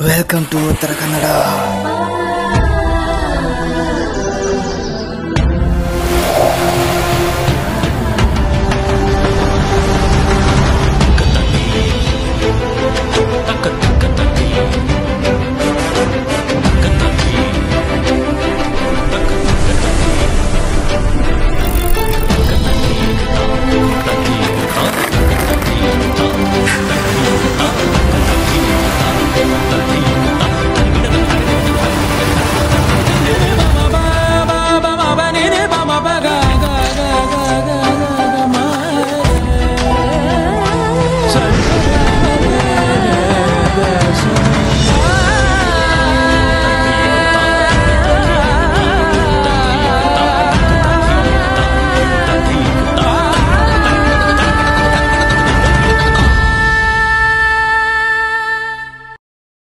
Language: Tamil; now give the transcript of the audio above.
Welcome to Uttara Kannada time.